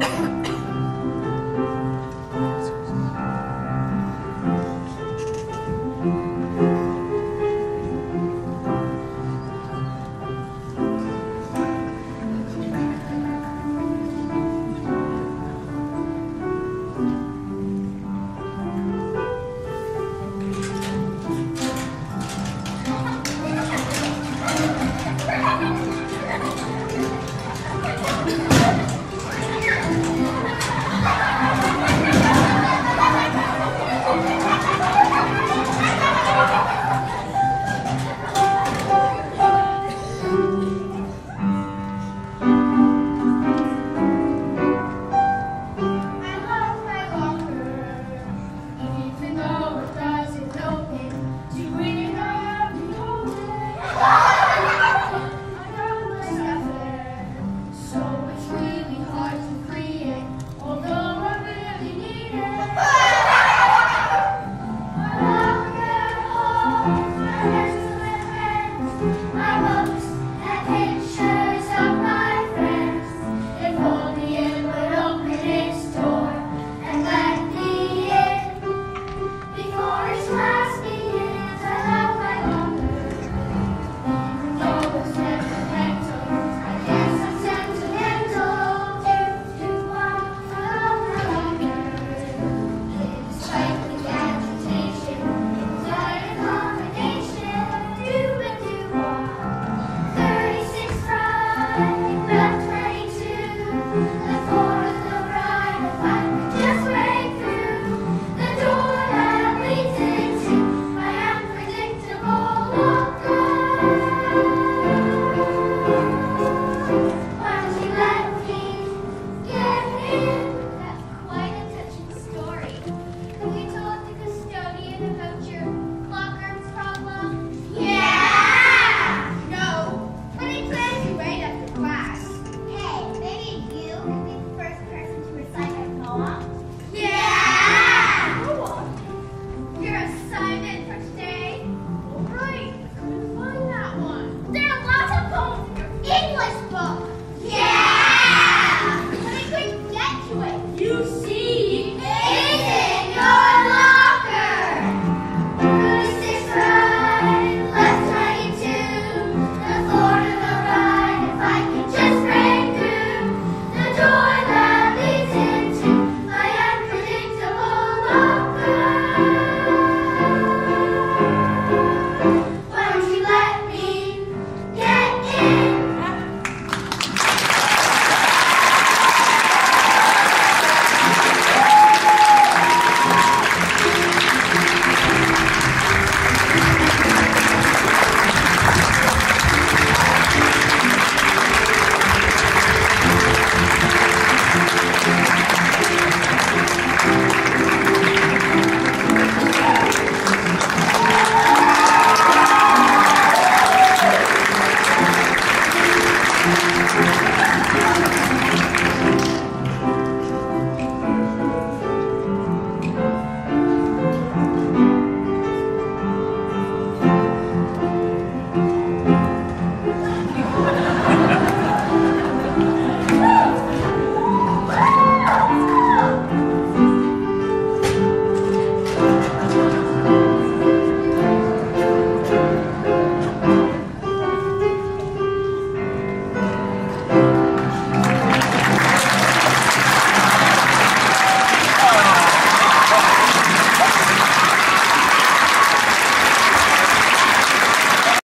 Mm-hmm.